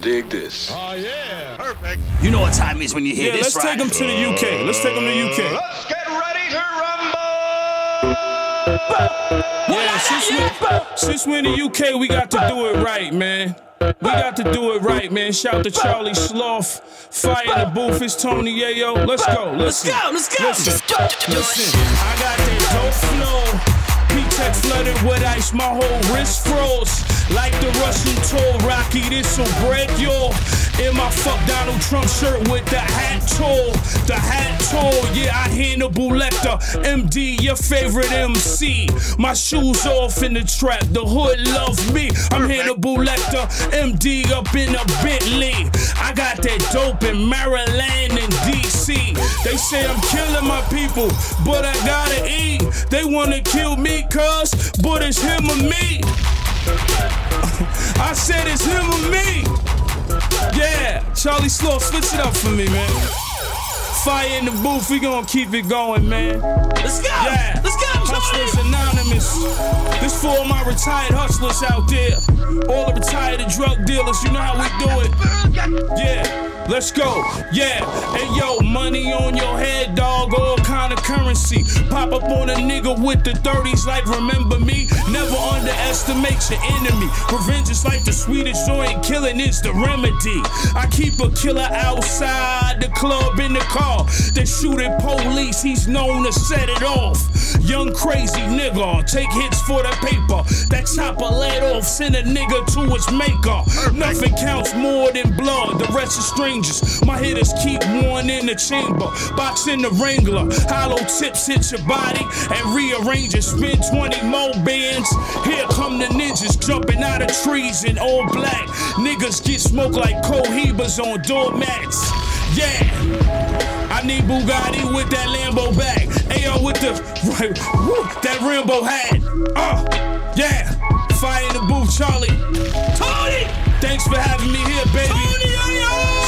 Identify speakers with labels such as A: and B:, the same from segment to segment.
A: gonna dig this.
B: Oh, yeah. Perfect.
C: You know what time it is when you hear
D: Yeah,
C: this,
D: let's
C: right?
D: take them to the UK. Let's take them to the UK.
B: Let's get ready to rumble.
D: Yeah, since we, since we're in the UK, we got to do it right, man. We got to do it right, man. Shout to Charlie Sloth, Fire in the booth. It's Tony Yayo. Let's go.
C: Let's go, let's go.
D: Listen.
C: Do it, do.
D: Listen, I got that dope flow. Patek flooded with ice, my whole wrist froze. Like the Russian toll, Rocky, this'll break your. In my fuck Donald Trump shirt with the hat tool. The hat tool, yeah, I Hannibal Lecter. MD, your favorite MC. My shoes off in the trap, the hood love me. I'm Hannibal Lecter, MD up in a Bentley. I got that dope in Maryland and DC. They say I'm killing my people, but I gotta eat. They wanna kill me, cuz, but it's him or me. I said it's him or me. Yeah, Charlie Sloth, switch it up for me, man. Fire in the booth, we gonna keep it going, man.
C: Let's go.
D: Yeah.
C: Let's go,
D: Hustlers Anonymous. This for all my retired hustlers out there. All the retired drug dealers, you know how we do it. Yeah, let's go. Yeah, hey yo, currency. Pop up on a nigga with the 30s, like remember me. Never underestimate your enemy. Revenge is like the sweetest joint. Killing is the remedy. I keep a killer outside the club in the car. They shooting police. He's known to set it off. Young crazy nigga, take hits for the paper. That chopper let off, send a nigga to his maker. Nothing counts more than blood, the rest is strangers. My hitters keep one in the chamber, box in the Wrangler. Hollow tips hit your body and rearrange it. Spin 20 more bands. Here come the ninjas jumping out of trees in all black. Niggas get smoked like cohibas on doormats. Yeah. I need Bugatti with that Lambo bag. The right, woo, that Rambo hat. Uh, yeah. Fire in the booth, Charlie.
C: Tony.
D: Thanks for having me here, baby.
C: Tony.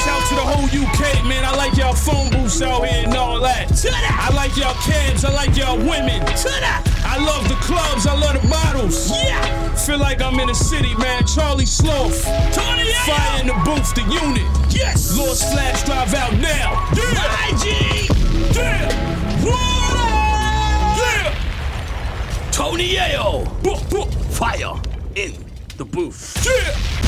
D: Shout to the whole UK, man. I like y'all phone booths out here and all that. I like y'all cabs. I like y'all women. I love the clubs. I love the bottles.
C: Yeah.
D: Feel like I'm in a city, man. Charlie Sloth.
C: Tony.
D: Fire in the booth, the unit.
C: Yes.
D: Lord Slash drive out now. Yeah.
C: IG.
D: Yeah. Yeah.
C: in the booth.
D: Yeah!